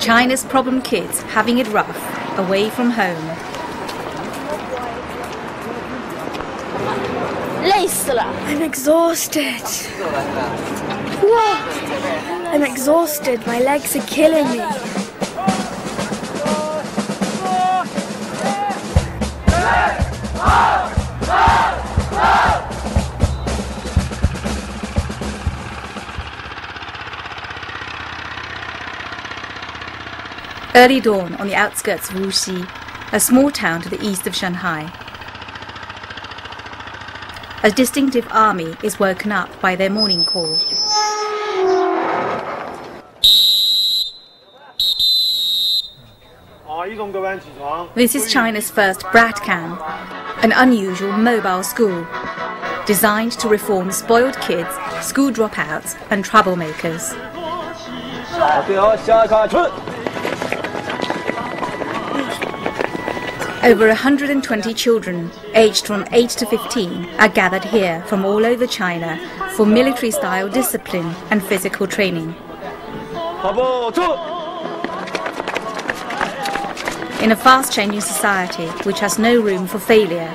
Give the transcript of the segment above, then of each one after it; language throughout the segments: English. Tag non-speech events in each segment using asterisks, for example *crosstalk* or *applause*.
China's problem kids having it rough, away from home. 累死了。 I'm exhausted. Whoa. I'm exhausted. My legs are killing me. Early dawn on the outskirts of Wuxi, a small town to the east of Shanghai. A distinctive army is woken up by their morning call. This is China's first Brat Camp, an unusual mobile school designed to reform spoiled kids, school dropouts, and troublemakers. Over 120 children, aged from 8 to 15, are gathered here from all over China for military style discipline and physical training. In a fast changing society which has no room for failure,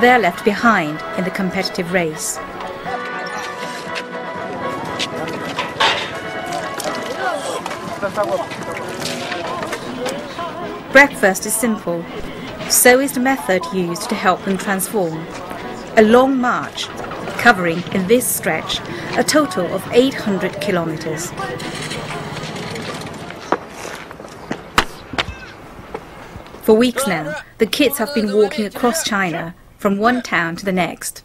they are left behind in the competitive race. Breakfast is simple. So is the method used to help them transform. A long march, covering in this stretch a total of 800 kilometers. For weeks now, the kids have been walking across China from one town to the next.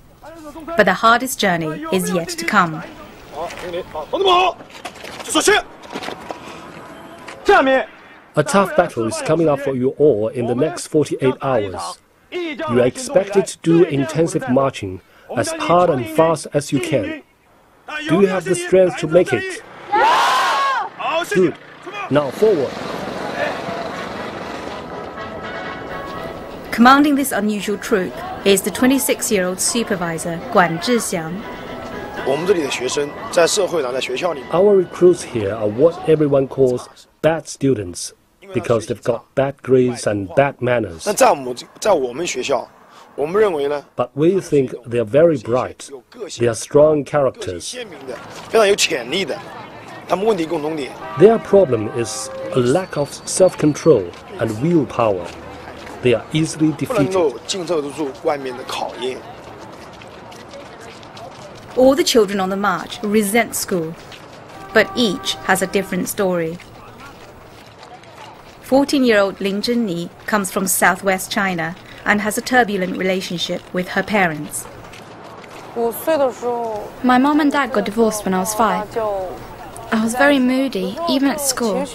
But the hardest journey is yet to come. A tough battle is coming up for you all in the next 48 hours. You are expected to do intensive marching, as hard and fast as you can. Do you have the strength to make it? Good. Now forward. Commanding this unusual troop is the 26-year-old supervisor Guan Zhixiang. Our recruits here are what everyone calls bad students because they've got bad grades and bad manners. *laughs* But we think they are very bright, they are strong characters. Their problem is a lack of self control and willpower. They are easily defeated. All the children on the march resent school, but each has a different story. 14-year-old Ling Junyi comes from southwest China and has a turbulent relationship with her parents. My mom and dad got divorced when I was five. I was very moody, even at school.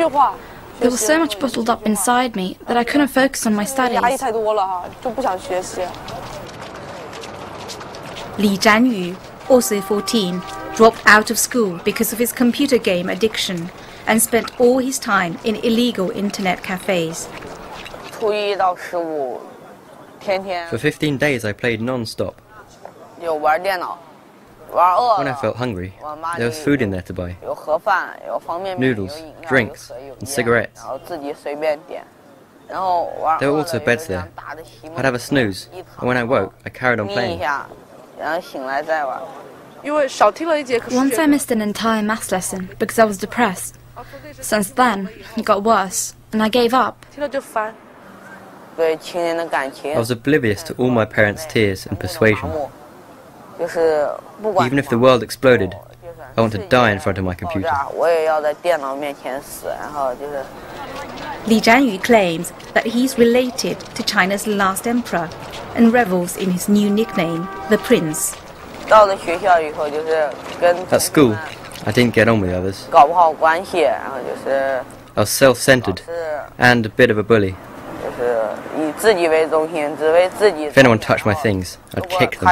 There was so much bottled up inside me that I couldn't focus on my studies. Li Zhanyu, also 14, dropped out of school because of his computer game addiction and spent all his time in illegal internet cafes. For 15 days, I played non stop. When I felt hungry, there was food in there to buy noodles, drinks, and cigarettes. There were also beds there. I'd have a snooze, and when I woke, I carried on playing. Once I missed an entire maths lesson because I was depressed. Since then, it got worse, and I gave up. I was oblivious to all my parents' tears and persuasion. Even if the world exploded, I want to die in front of my computer. Li Jianyu claims that he's related to China's last emperor and revels in his new nickname, the Prince. At school, I didn't get on with the others. I was self-centered and a bit of a bully. If anyone touched my things, I'd kick them.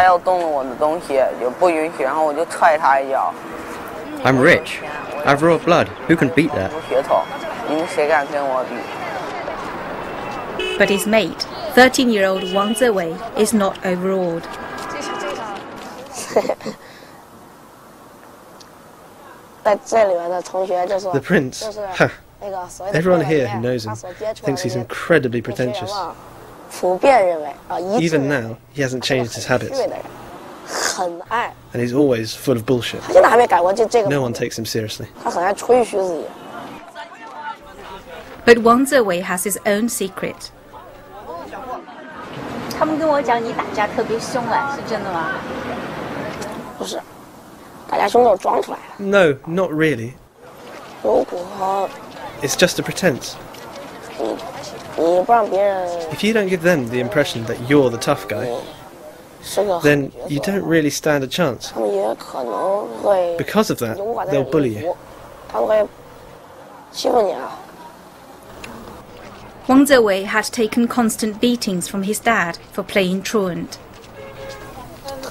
I'm rich. I've raw blood. Who can beat that? But his mate, 13-year-old Wang Zewei, is not overawed. *laughs* 跟我比？ But his mate, 13 year old Wang Zewei, is not overawed. 我 The prince, huh. Everyone here who knows him thinks he's incredibly pretentious. Even now, he hasn't changed his habits. And he's always full of bullshit. No one takes him seriously. But Wang Zewei has his own secret. 他们跟我讲你打架特别凶哎，是真的吗？不是， 打架凶都是装出来的。No, not really. It's just a pretense. If you don't give them the impression that you're the tough guy, then you don't really stand a chance. Because of that, they'll bully you. Wang Zewei had taken constant beatings from his dad for playing truant.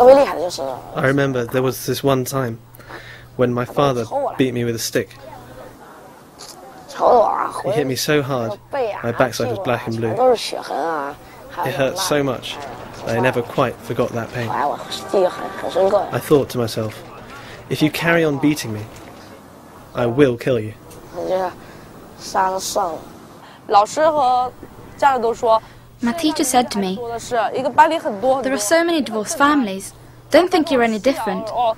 I remember there was this one time when my father beat me with a stick. He hit me so hard, my backside was black and blue. It hurt so much that I never quite forgot that pain. I thought to myself, if you carry on beating me, I will kill you. 老师和家长都说。 my teacher said to me, There are so many divorced families. Don't think you're any different. I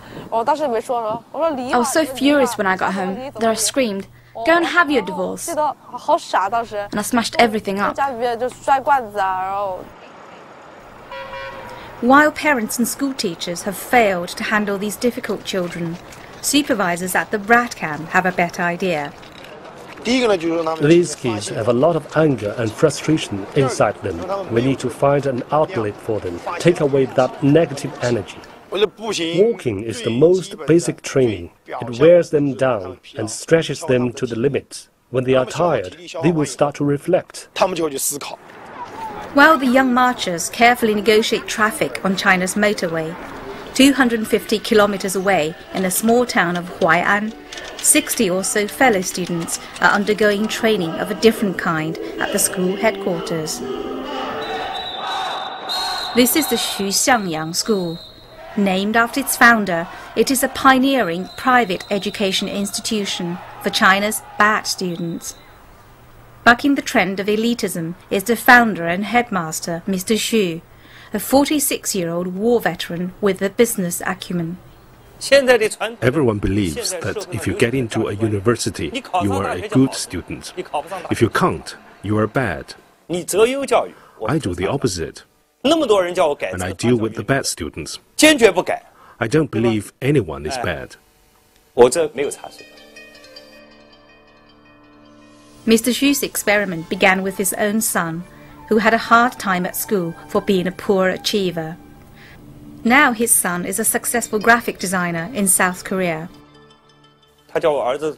was so furious when I got home that I screamed, Go and have your divorce. And I smashed everything up. While parents and school teachers have failed to handle these difficult children, supervisors at the brat camp have a better idea. These kids have a lot of anger and frustration inside them. We need to find an outlet for them, take away that negative energy. Walking is the most basic training. It wears them down and stretches them to the limit. When they are tired, they will start to reflect. While the young marchers carefully negotiate traffic on China's motorway, 250 kilometers away in the small town of Huai'an, 60 or so fellow students are undergoing training of a different kind at the school headquarters. This is the Xu Xiangyang School. Named after its founder, it is a pioneering private education institution for China's bad students. Bucking the trend of elitism is the founder and headmaster, Mr. Xu, a 46 year old war veteran with a business acumen. Everyone believes that if you get into a university, you are a good student. If you can't, you are bad. I do the opposite. And I deal with the bad students. I don't believe anyone is bad. Mr. Xu's experiment began with his own son, who had a hard time at school for being a poor achiever. Now his son is a successful graphic designer in South Korea.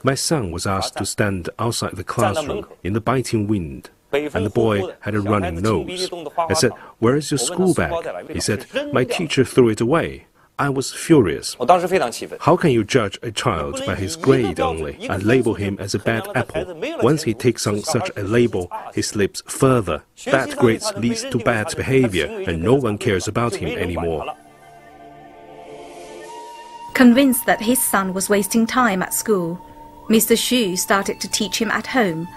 My son was asked to stand outside the classroom in the biting wind, and the boy had a running nose. I said, Where is your school bag? He said, My teacher threw it away. I was furious. Oh, How can you judge a child by his grade only and label him as a bad apple? Once he takes on such a label, he slips further. Bad grades leads to bad behavior, and no one cares about him anymore. Convinced that his son was wasting time at school, Mr. Xu started to teach him at home,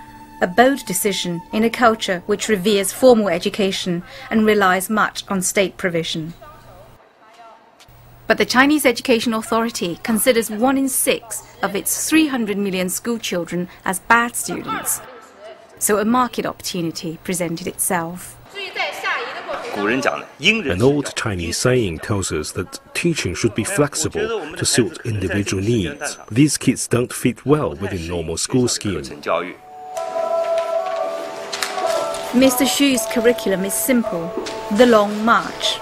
a bold decision in a culture which reveres formal education and relies much on state provision. But the Chinese Education Authority considers one in six of its 300 million school children as bad students. So a market opportunity presented itself. An old Chinese saying tells us that teaching should be flexible to suit individual needs. These kids don't fit well within normal school scheme. Mr. Xu's curriculum is simple, the long march.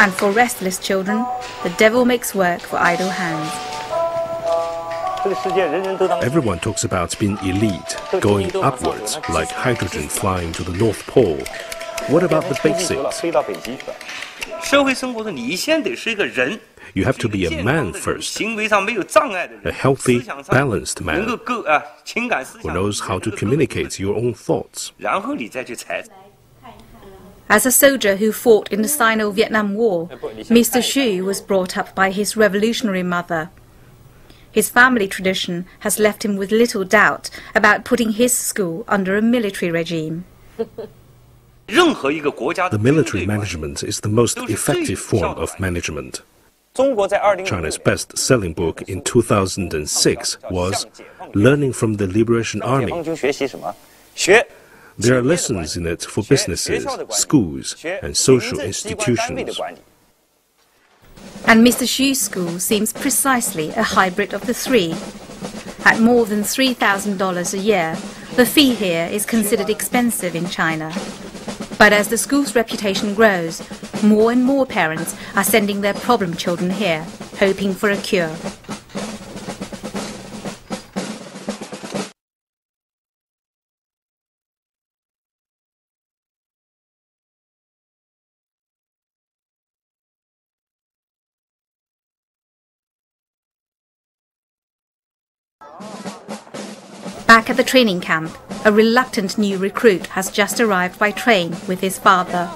And for restless children, the devil makes work for idle hands. Everyone talks about being elite, going upwards, like hydrogen flying to the North Pole, what about the basics? You have to be a man first, a healthy, balanced man who knows how to communicate your own thoughts. As a soldier who fought in the Sino-Vietnam War, Mr. Xu was brought up by his revolutionary mother. His family tradition has left him with little doubt about putting his school under a military regime. The military management is the most effective form of management. China's best selling book in 2006 was Learning from the Liberation Army. There are lessons in it for businesses, schools, and social institutions. And Mr. Xu's school seems precisely a hybrid of the three. At more than $3,000 a year, the fee here is considered expensive in China. But as the school's reputation grows, more and more parents are sending their problem children here, hoping for a cure. Back at the training camp, a reluctant new recruit has just arrived by train with his father.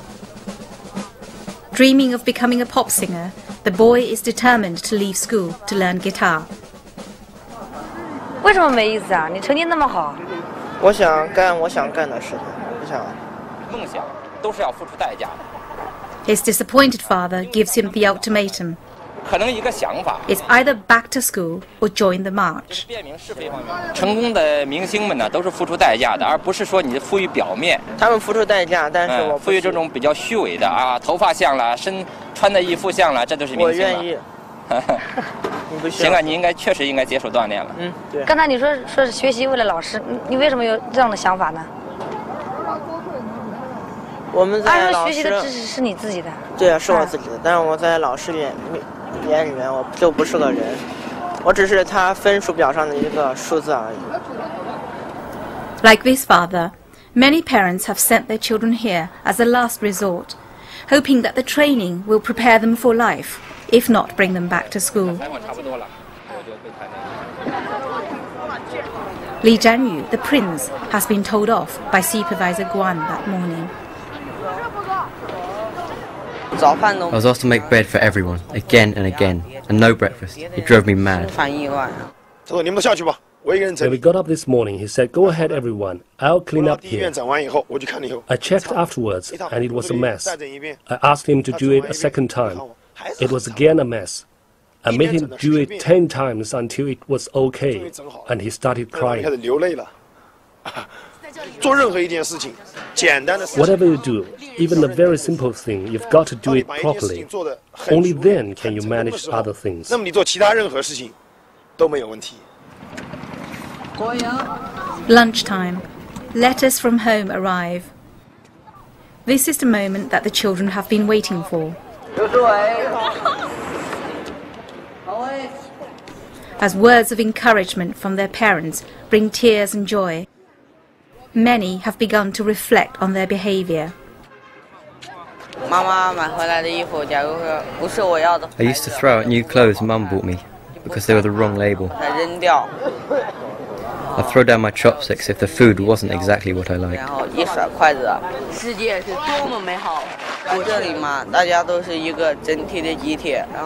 Dreaming of becoming a pop singer, the boy is determined to leave school to learn guitar. 为什么没意思啊？你成绩那么好。我想干我想干的事情，不想。梦想都是要付出代价的。His disappointed father gives him the ultimatum. 可能一个想法 It's either back to school or join the march. 成功的明星们呢，都是付出代价的，而不是说你富于表面。他们付出代价，但是我富于这种比较虚伪的啊，头发像了，身穿的衣服像了，这都是明星了。我愿意。*laughs* 行啊，你应该确实应该接受锻炼了。嗯，对。刚才你说说是学习为了老师，你为什么有这样的想法呢？我们在老师。学习的知识是你自己的。对啊，是我自己的，但是我在老师里 面。眼里面我就不是个人，我只是他分数表上的一个数字而已。Like this father, many parents have sent their children here as a last resort, hoping that the training will prepare them for life, if not bring them back to school. Li Zhanyu, the prince, has been told off by Supervisor Guan that morning. I was asked to make bread for everyone, again and again, and no breakfast. It drove me mad. When we got up this morning, he said, Go ahead, everyone. I'll clean up here. I checked afterwards, and it was a mess. I asked him to do it a second time. It was again a mess. I made him do it ten times until it was okay, and he started crying. Whatever you do, even the very simple thing, you've got to do it properly. Only then can you manage other things. Lunchtime. Letters from home arrive. This is the moment that the children have been waiting for. As words of encouragement from their parents bring tears and joy many have begun to reflect on their behavior. Uh, I used to throw out new clothes Mum bought me because they were the wrong label. I'd throw down my chopsticks if the food wasn't exactly what I liked.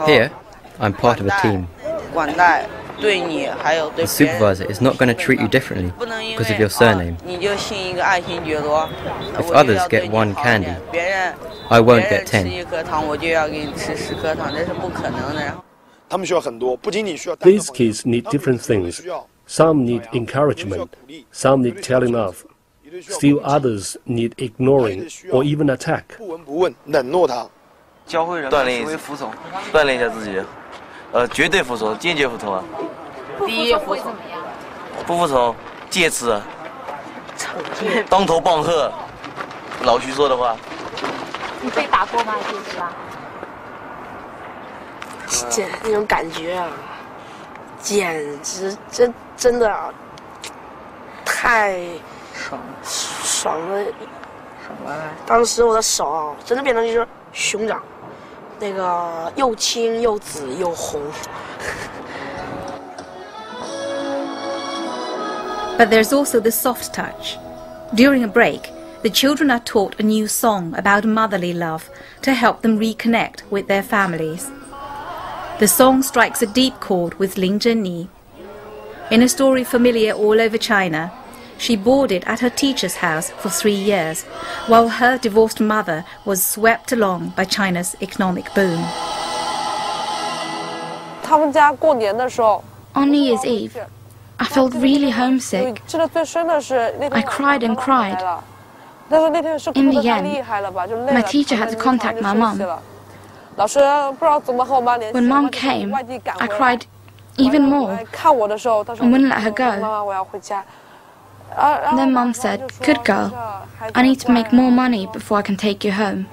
Here, I'm part of a team. The supervisor is not going to treat you differently because of your surname. If others get one candy, I won't get ten. These kids need different things. Some need encouragement, some need telling off, still others need ignoring or even attack. *laughs* 教会人锻炼，锻炼一下自己。 呃，绝对服从，坚决服从啊！第一服从，不服从，戒尺，当头棒喝。老徐说的话。你被打过吗？戒尺啊？这那种感觉啊，简直真真的啊太爽爽了！爽了！当时我的手真的变成一只熊掌。那个又青又紫又红。But there's also the soft touch. During a break, the children are taught a new song about motherly love to help them reconnect with their families. The song strikes a deep chord with Lin Zhenyi, In a story familiar all over China, she boarded at her teacher's house for three years, while her divorced mother was swept along by China's economic boom. On New Year's Eve, I felt really homesick. I cried and cried. In the end, my teacher had to contact my mom. When mom came, I cried even more and wouldn't let her go. Then mom said, Good girl, I need to make more money before I can take you home.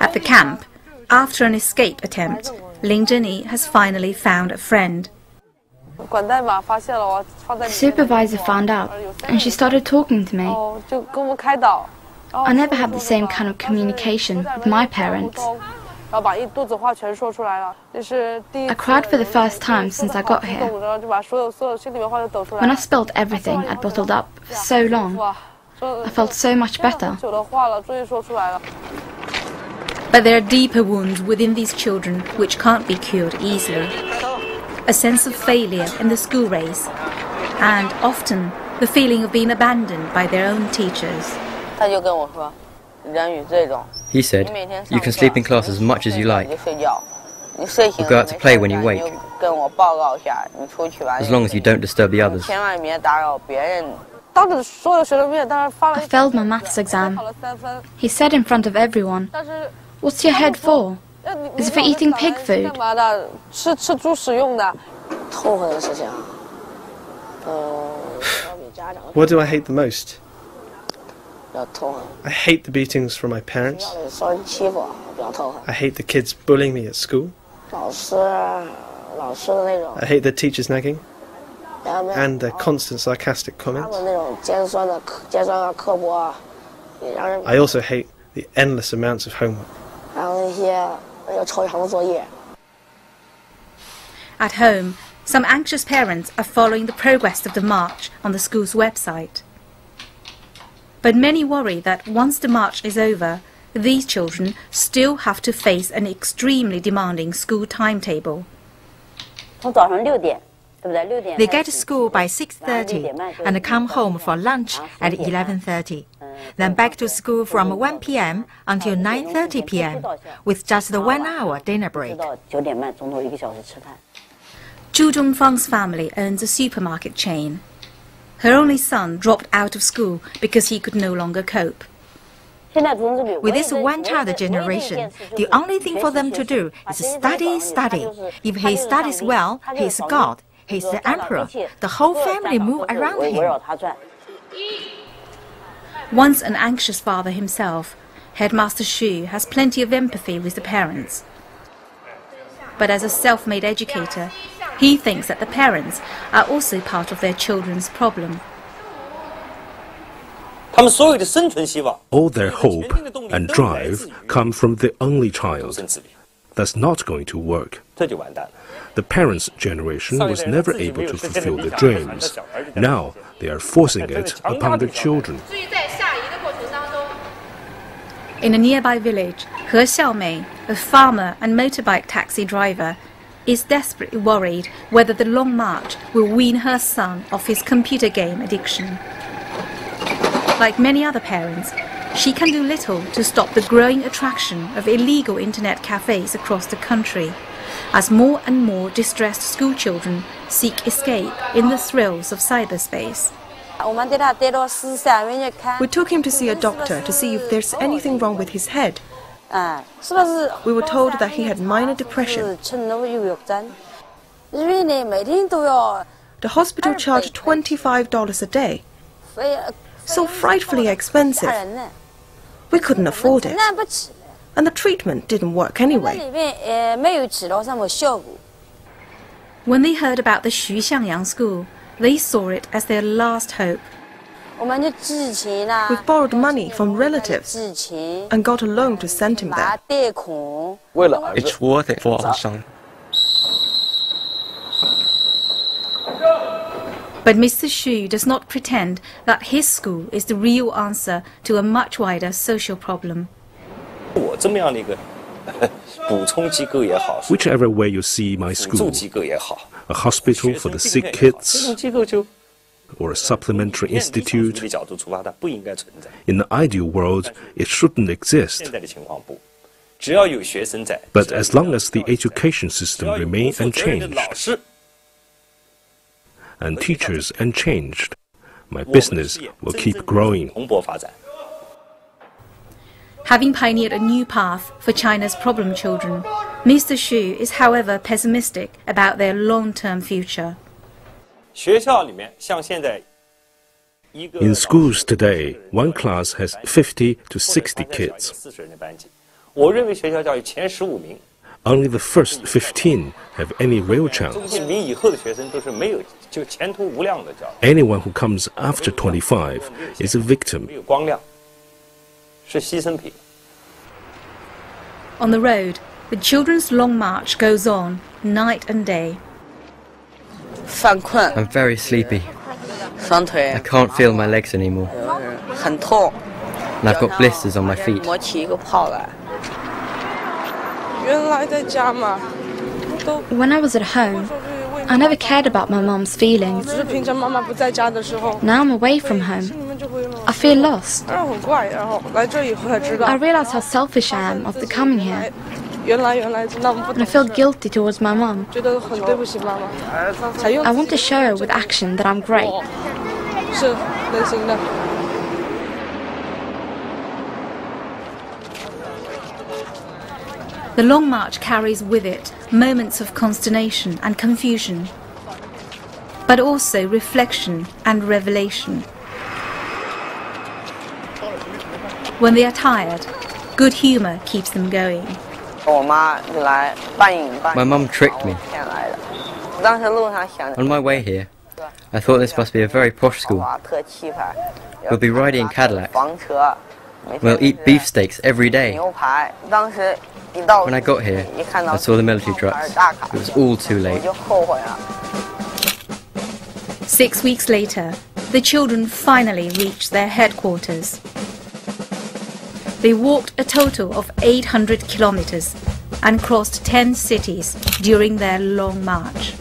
At the camp, after an escape attempt, Ling Zheni has finally found a friend. The supervisor found out, and she started talking to me. I never had the same kind of communication with my parents. I cried for the first time since I got here. When I spilled everything I'd bottled up for so long, I felt so much better. But there are deeper wounds within these children which can't be cured easily. A sense of failure in the school race, and often the feeling of being abandoned by their own teachers. He said, You can sleep in class as much as you like. Or go out to play when you wake. As long as you don't disturb the others. I failed my maths exam. He said in front of everyone, What's your head for? Is it for eating pig food? *sighs* What do I hate the most? I hate the beatings from my parents. I hate the kids bullying me at school. I hate the teachers nagging and their constant sarcastic comments. I also hate the endless amounts of homework. At home, some anxious parents are following the progress of the march on the school's website. But many worry that once the march is over, these children still have to face an extremely demanding school timetable. They get to school by 6.30 and come home for lunch at 11.30. Then back to school from 1 p.m. until 9.30 p.m. with just the one hour dinner break. Zhu Zhongfang's family owns a supermarket chain. Her only son dropped out of school because he could no longer cope. With this one-child generation, the only thing for them to do is study, study. If he studies well, he's God, he's the emperor. The whole family move around him. Once an anxious father himself, Headmaster Xu has plenty of empathy with the parents. But as a self-made educator, he thinks that the parents are also part of their children's problem. All their hope and drive come from the only child. That's not going to work. The parents' generation was never able to fulfill their dreams. Now they are forcing it upon their children. In a nearby village, He Xiaomei, a farmer and motorbike taxi driver, is desperately worried whether the long march will wean her son off his computer game addiction. Like many other parents, she can do little to stop the growing attraction of illegal internet cafes across the country, as more and more distressed schoolchildren seek escape in the thrills of cyberspace. We took him to see a doctor to see if there's anything wrong with his head. We were told that he had minor depression. The hospital charged $25 a day. So frightfully expensive. We couldn't afford it. And the treatment didn't work anyway. When they heard about the Xu Xiangyang school, they saw it as their last hope. We've borrowed money from relatives and got a loan to send him there. It's worth it for our son. But Mr. Xu does not pretend that his school is the real answer to a much wider social problem. *laughs* Whichever way you see my school, a hospital for the sick kids, or a supplementary institute, in the ideal world, it shouldn't exist. But as long as the education system remains unchanged, and teachers unchanged, my business will keep growing. Having pioneered a new path for China's problem children, Mr. Xu is however pessimistic about their long-term future. In schools today, one class has 50 to 60 kids. Only the first 15 have any real chance. Anyone who comes after 25 is a victim. On the road, the children's long march goes on night and day. I'm very sleepy. I can't feel my legs anymore. And I've got blisters on my feet. When I was at home, I never cared about my mom's feelings. Now I'm away from home. I feel lost. I realize how selfish I am after coming here. And I feel guilty towards my mom. I want to show her with action that I'm great. The long march carries with it moments of consternation and confusion, but also reflection and revelation. When they are tired, good humor keeps them going. My mum tricked me. On my way here, I thought this must be a very posh school. We'll be riding Cadillacs. We'll eat beefsteaks every day. When I got here, I saw the military trucks. It was all too late. Six weeks later, the children finally reached their headquarters. They walked a total of 800 kilometers and crossed 10 cities during their long march.